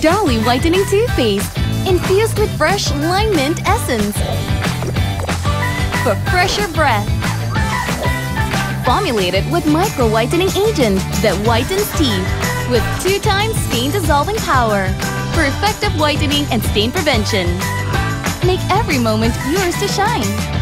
Darlie Whitening Toothpaste, infused with fresh lime mint essence. For fresher breath. Formulated with micro whitening agent that whitens teeth with two times stain dissolving power for effective whitening and stain prevention. Make every moment yours to shine.